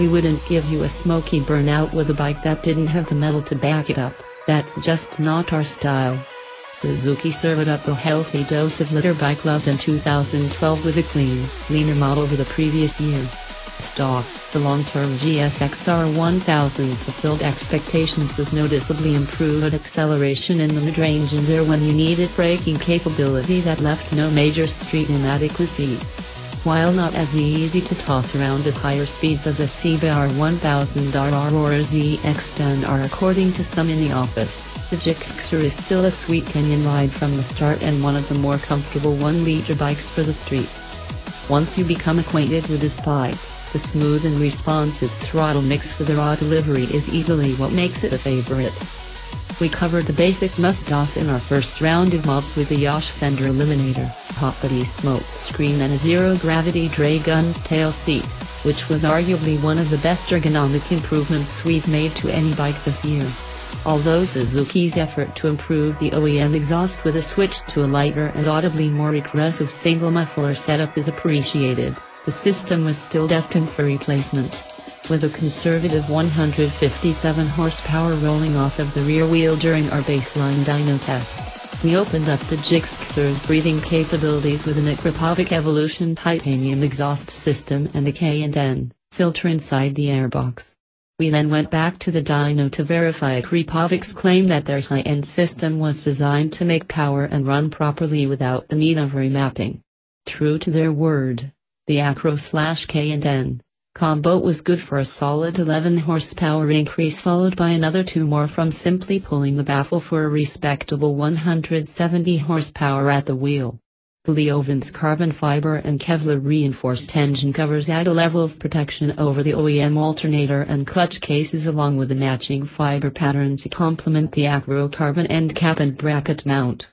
We wouldn't give you a smoky burnout with a bike that didn't have the metal to back it up, that's just not our style. Suzuki served up a healthy dose of liter bike love in 2012 with a clean, leaner model over the previous year. Stock, the long-term GSXR 1000 fulfilled expectations with noticeably improved acceleration in the mid-range and there when you needed braking capability that left no major street inadequacies. While not as easy to toss around at higher speeds as a CBR 1000RR or a ZX10R according to some in the office, the Gixxer is still a sweet canyon ride from the start and one of the more comfortable 1-liter bikes for the street. Once you become acquainted with this bike, the smooth and responsive throttle mix for the raw delivery is easily what makes it a favorite. We covered the basic must-dos in our first round of mods with the Yosh fender eliminator, hot body smoke screen and a zero-gravity Dragun's tail seat, which was arguably one of the best ergonomic improvements we've made to any bike this year. Although Suzuki's effort to improve the OEM exhaust with a switch to a lighter and audibly more aggressive single muffler setup is appreciated, the system was still destined for replacement. With a conservative 157 horsepower rolling off of the rear wheel during our baseline dyno test, we opened up the Gixxer's breathing capabilities with an Akrapovic Evolution titanium exhaust system and a K&N filter inside the airbox. We then went back to the dyno to verify Akrapovic's claim that their high-end system was designed to make power and run properly without the need of remapping. True to their word, the Acro slash K&N combo was good for a solid 11 horsepower increase followed by another 2 more from simply pulling the baffle for a respectable 170 horsepower at the wheel. The LeoVince carbon fiber and Kevlar reinforced engine covers add a level of protection over the OEM alternator and clutch cases along with a matching fiber pattern to complement the Acro carbon end cap and bracket mount.